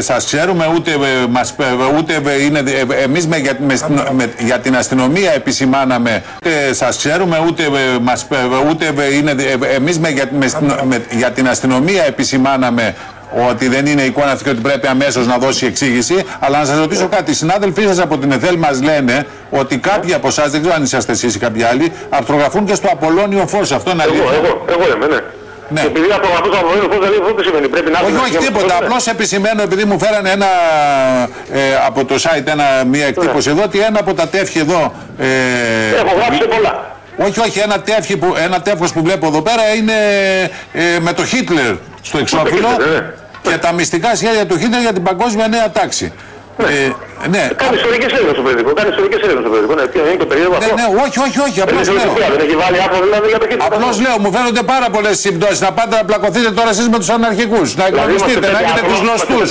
σας ξέρουμε, ούτε, ε, μας, ε, ούτε ε, είναι. Εμείς για, με, για την αστυνομία επισημάναμε. Ούτε σας ξέρουμε, ούτε, μας, ούτε είναι. Εμείς για, με, για την αστυνομία επισημάναμε ότι δεν είναι εικόνα αυτή και ότι πρέπει αμέσως να δώσει εξήγηση. Αλλά να σας ρωτήσω κάτι. Οι συνάδελφοί σας από την ΕΘΕΛ μας λένε ότι κάποιοι από εσάς, δεν ξέρω αν είσαστε εσείς ή κάποιοι άλλοι, αρθρογραφούν και στο Απολώνιο Φως. Αυτό είναι αλήθεια. Εγώ, εγώ, εγώ είμαι, ναι. Ναι. Και επειδή αυτογραφούν στο Απολώνιο Φω, δηλαδή αυτό τι σημαίνει. Πρέπει να όχι, όχι, τίποτα. Απλώς επισημαίνω, επειδή μου φέρανε ένα, ε, από το site ένα, μια εκτύπωση ναι. εδώ, ότι ένα από τα τεύχη εδώ. Ε, Έχω γράψει πολλά. Όχι, όχι, ένα, τεύχη που, ένα τεύχος που βλέπω εδώ πέρα είναι ε, με το Χίτλερ στο εξώφυλλο και τα μυστικά σχέδια του Χίτλερ για την παγκόσμια νέα τάξη. Ναι. Ε, ναι. Κάνει ιστορικέ έρευνε στο περιοδικό. Κάνεις ιστορικέ έρευνε στο περιοδικό. Ναι, ποιο είναι το περίεργο ναι, αυτό. Ναι, ναι, όχι, όχι, όχι. Απλώς λέω. Δεν έχει βάλει άνθρωπο δηλαδή για το χέρι. Απλώς λέω, μου φαίνονται πάρα πολλές συμπτώσεις. Να πάτε να πλακωθείτε τώρα εσείς με τους αναρχικούς. Να δηλαδή, εγκλωβιστείτε, να έχετε τους γνωστούς.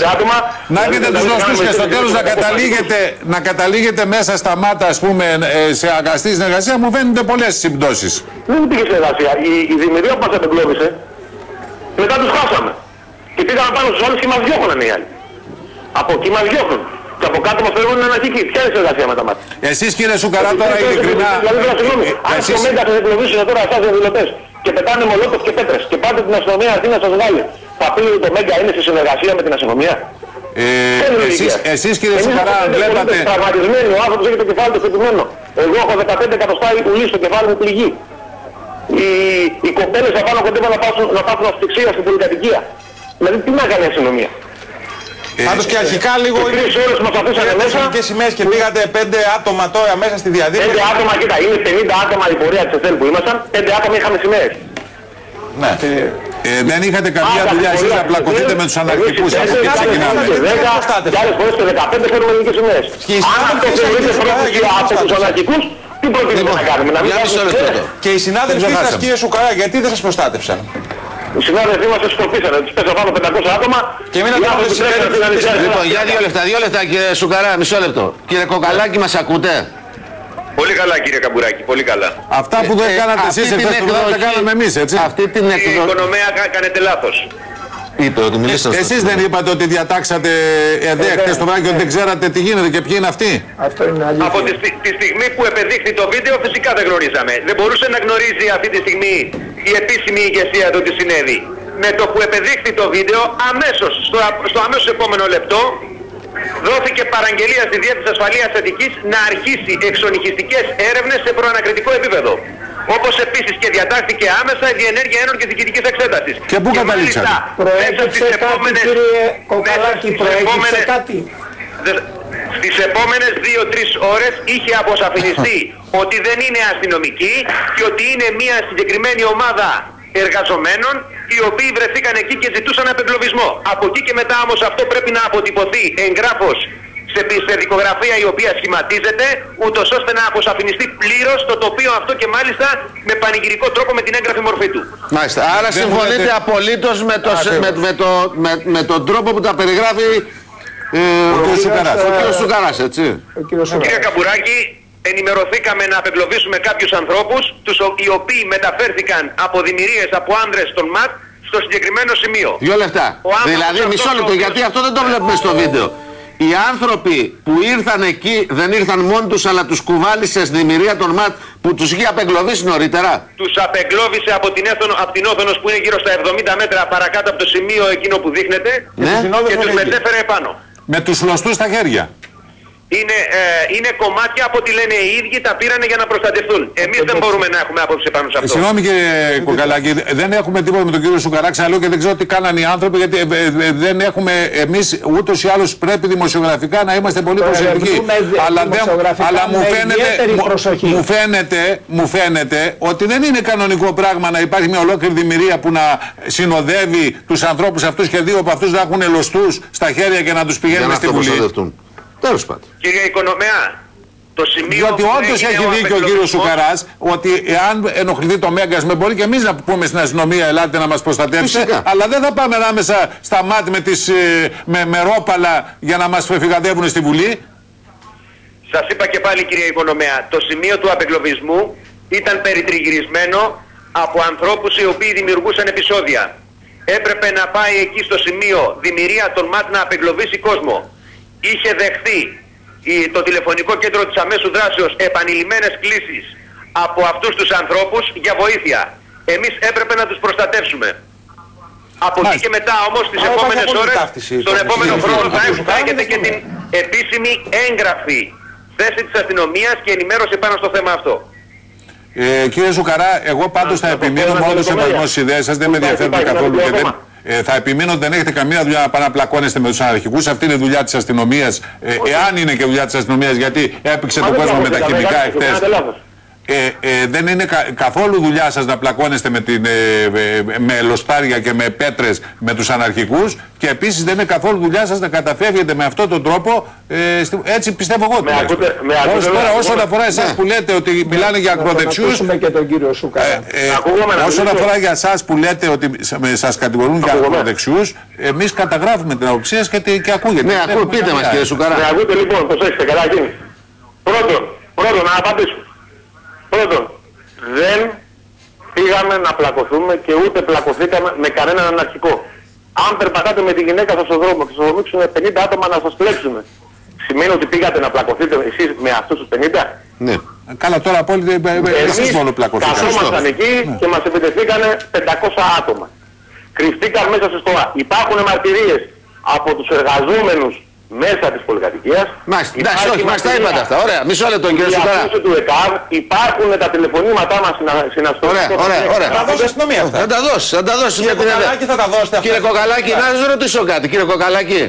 Να έχετε τους γνωστούς και στο τέλος να καταλήγετε, να καταλήγετε μέσα στα μάτα, ας πούμε, ε, σε αγαστή συνεργασία. Μου φαίνονται πολλές συμπτώσεις. Δεν υπήρχε συνεργασία. Η, η δημιουργία που μας απεγκλώβησε, μετά τους χάσαμε. Και πήγαμε πάνω στους άλλους και μας διώχνανε οι άλλοι. Από εκεί μας διώχνουν. Και από κάτω μας θέλουν να ανακύκει. Ποια είναι η συνεργασία με τα μάτια; Εσείς κύριε Σουκαρά τώρα ειλικρινά... Δηλαδή, συγγνώμη, αν στο Μέγκα σας εκλογήσουν τώρα εσάς οι δηλωτές και πετάνε μολότοφ και πέτρες και πάτε την αστυνομία Αθήνα σας βγάλει, θα πει ότι το Μέγκα είναι σε συνεργασία με την αστυνομία. Ε, εσείς, εσείς κύριε Σουκαρά βλέπατε... Τραυματισμένοι, ο άνθρωπος έχει το κεφάλι του χτυπημένο. Εγώ έχω 15 εκατοστά ουλή στο κεφάλι μου πληγή. Οι, οι κοπέλες θα πάνε κοντεύω να πάσουν, να πάσουν ασφυξία στην πολυκατοικία. Δηλαδή τι να κάνει η αστυνομία; Ε, Πάντως και αρχικά λίγο. Και τρεις ώρες μας αφήσανε μέσα. Και σημαίες και πήγατε πέντε άτομα τώρα μέσα στη διαδίκτυα. Πέντε άτομα, κοίτα, είναι 50 άτομα η πορεία της ΕΘΕΛ που ήμασταν. Πέντε άτομα είχαμε σημαίες. Ναι. Ε, δεν είχατε καμία δουλειά εσείς να πλακωθείτε με τους αναρχικούς από εκεί ξεκινάμε. Και άλλες φορές και 15 φέρουμε ελληνικές σημαίες. Αν το θεωρείτε πρόκληση από τους αναρχικούς, τι προτείνετε να κάνουμε, να μην Και οι συνάδελφοί σας κύριε Σουκαρά, γιατί δεν σας προστάτευσαν; Οι συνάδελφοί μας σκορπίσανε, τους πέσα πάνω 500 άτομα. Και μην Λοιπόν, για δύο λεπτά, δύο λεπτά κύριε Σουκαρά, μισό λεπτό. Κύριε Κοκαλάκη, μας ακούτε; Πολύ καλά κύριε Καμπουράκη, πολύ καλά. Αυτά που δεν ε, κάνατε εσείς εχθές το βράδυ τα κάναμε εμείς, έτσι; Αυτή την εκδοχή. Η οικονομία κάνετε λάθος. Είπε ότι μιλήσατε. Εσείς δεν είπατε ότι διατάξατε εδώ χθες το βράδυ και ότι δεν ξέρατε τι γίνεται και ποιοι είναι αυτοί; Αυτό είναι αλήθεια. Από τη, τη στιγμή που επεδείχθη το βίντεο φυσικά δεν γνωρίζαμε. Δεν μπορούσε να γνωρίζει αυτή τη στιγμή η επίσημη ηγεσία του τι συνέβη. Με το που επεδείχθη το βίντεο, αμέσως, στο, στο αμέσως επόμενο λεπτό, δόθηκε παραγγελία στη Διεύθυνση Ασφαλείας Αττικής να αρχίσει εξονυχιστικές έρευνες σε προανακριτικό επίπεδο. Όπως επίσης και διατάχθηκε άμεσα η διενέργεια ένων και διοικητικής εξέτασης. Και πού καταλήξατε; Προέκυψε κάτι κύριε Κοκαλάκη, προέκυψε κάτι; Στις επόμενες 2-3 ώρες είχε αποσαφινιστεί ότι δεν είναι αστυνομική και ότι είναι μια συγκεκριμένη ομάδα εργαζομένων οι οποίοι βρεθήκαν εκεί και ζητούσαν απεγκλωβισμό. Από εκεί και μετά όμως αυτό πρέπει να αποτυπωθεί εγγράφος σε δικογραφία η οποία σχηματίζεται, ούτως ώστε να αποσαφινιστεί πλήρως το τοπίο αυτό και μάλιστα με πανηγυρικό τρόπο με την έγγραφη μορφή του. Μάλιστα. Άρα συμφωνείτε απολύτως με, το, με, με, το, με, με τον τρόπο που τα περιγράφει ε, ο κ. Σουκαράς. Ο κ. Σουκαράς, έτσι. Κύριε Καμπουράκη, ενημερωθήκαμε να απεγκλωβίσουμε κάποιους ανθρώπους τους, οι οποίοι μεταφέρθηκαν από δημιουργίες από άνδρες των ΜΑΤ στο συγκεκριμένο σημείο. Δύο λεπτά. Δηλαδή μισό λεπτό, γιατί αυτό δεν το βλέπουμε στο βίντεο. Οι άνθρωποι που ήρθαν εκεί δεν ήρθαν μόνοι τους αλλά τους κουβάλισες στη δημιουργία των ΜΑΤ που τους είχε απεγκλωβίσει νωρίτερα. Τους απεγκλώβησε από την, έθνο, από την Όθωνος που είναι γύρω στα 70 μέτρα παρακάτω από το σημείο εκείνο που δείχνετε ναι. και τους μετέφερε επάνω. Με τους λωστούς στα χέρια είναι, ε, είναι κομμάτια από ό,τι λένε οι ίδιοι, τα πήρανε για να προστατευτούν. Εμείς δεν μπορούμε να έχουμε άποψη πάνω σε αυτό. Συγγνώμη κύριε Κοκαλάκη, δεν έχουμε τίποτα με τον κύριο Σουκαρά, ξαναλέω και δεν ξέρω τι κάνανε οι άνθρωποι, γιατί ε, ε, δεν έχουμε, εμείς ούτως ή άλλως πρέπει δημοσιογραφικά να είμαστε πολύ προσεκτικοί. Αλλά, δεν, αλλά μου, φαίνεται, μου, φαίνεται, μου φαίνεται ότι δεν είναι κανονικό πράγμα να υπάρχει μια ολόκληρη δημιουργία που να συνοδεύει τους ανθρώπους αυτούς και δύο από αυτούς να έχουν ελωστούς στα χέρια και να τους πηγαίνουν στη Βουλή. Τέλος πάντων. Κύριε Οικονομέα, το σημείο Διότι όντως έχει δίκιο ο κύριος Σουκαράς ότι εάν ενοχληθεί το Μέγκα, με μπορεί και εμείς να πούμε στην αστυνομία, ελάτε να μας προστατεύσετε. Αλλά δεν θα πάμε ανάμεσα στα μάτια με, τις, ε, με, με ρόπαλα για να μας φυγαδεύουν στη Βουλή. Σας είπα και πάλι, κύριε Οικονομέα, το σημείο του απεγκλωβισμού ήταν περιτριγυρισμένο από ανθρώπους οι οποίοι δημιουργούσαν επεισόδια. έπρεπε να πάει εκεί στο σημείο δημιουργία των ΜΑΤ να απεγκλωβίσει κόσμο. Είχε δεχθεί η- το τηλεφωνικό κέντρο της αμέσου δράσεως επανειλημμένες κλήσεις από αυτούς τους ανθρώπους για βοήθεια. Εμείς έπρεπε να τους προστατεύσουμε. Από εκεί Μάλιστα. και μετά όμως τις Άρα επόμενες υπάρχει ώρες, ταύτιση, στον ταύτιση. επόμενο Κύριε χρόνο Σουκάρα, θα κύριε Σουκάρα, έχετε και δεν την επίσημη έγγραφη θέση της αστυνομίας και ενημέρωση πάνω στο θέμα αυτό. Ε, κύριε Ζουκαρά, εγώ πάντως θα να το επιμείνω πω με ένα όλους τους λεπτομέρεια. σεβασμούς στις ιδέες σας, δεν με Υπάρχει, ενδιαφέρουν υπάρχει, καθόλου ένα και δεν, θέμα. Ε, θα επιμείνω ότι δεν έχετε καμία δουλειά να παραπλακώνεστε με τους αναρχικούς. Αυτή είναι η δουλειά της αστυνομίας. Ε, εάν είναι και δουλειά της αστυνομίας, γιατί έπαιξε τον κόσμο με τα χημικά εχθές. Ε, ε, δεν είναι κα- καθόλου δουλειά σας να πλακώνεστε με, την, ε, ε, με ελοστάρια και με πέτρες με τους αναρχικούς και επίσης δεν είναι καθόλου δουλειά σας να καταφεύγετε με αυτόν τον τρόπο ε, στη- έτσι πιστεύω εγώ τουλάχιστον. ακούτε- με ακούτε, Ως τώρα ακούγομαι. όσον αφορά εσάς που λέτε ότι μιλάνε για Να τον ακροδεξιούς ακούσουμε και τον κύριο Σούκαρα. ε, Ακούγομαι να όσον μιλήσω. αφορά για εσάς που λέτε ότι σας κατηγορούν για Ακούγομαι. ακροδεξιούς, εμείς καταγράφουμε την αποψία σας και, τη- και ακούγεται. Ναι, Δεν ακούω, έχουμε πείτε καμία μας κύριε ένσταση. Σουκαρά. Με ακούτε λοιπόν, προσέξτε, καταρχήν. Πρώτον, πρώτον, να απαντήσω. Πρώτον, δεν πήγαμε να πλακωθούμε και ούτε πλακωθήκαμε με κανέναν αναρχικό. Αν περπατάτε με τη γυναίκα σας στον δρόμο και σας οδηγήσουν 50 άτομα να σας πλέξουν, σημαίνει ότι πήγατε να πλακωθείτε εσείς με αυτούς τους 50. Ναι. Καλά, τώρα απόλυτα εσεί Εμείς μόνο πλακωθήκατε. καθόμασταν εκεί και μας επιτεθήκαν 500 άτομα. Κρυφτήκαν μέσα στο στόμα. Υπάρχουν μαρτυρίες από τους εργαζόμενους μέσα της πολυκατοικίας. Μάλιστα, εντάξει, Υπάρχει όχι, μας τα μαρτυρία είπατε αυτά. Ωραία, μισό λεπτό κύριε για Σουκαρά. αυτούς του ΕΚΑΒ υπάρχουν τα τηλεφωνήματά μας συνα- συναστροφή. Ωραία, ωραία, ωραία. Θα δώσει αστυνομία αυτά. Θα τα δώσεις, θα τα δώσεις. Κύριε Κοκαλάκη θα τα δώσετε αυτά. Κύριε Κοκαλάκη, να σας ρωτήσω κάτι. Κύριε Κοκαλάκη,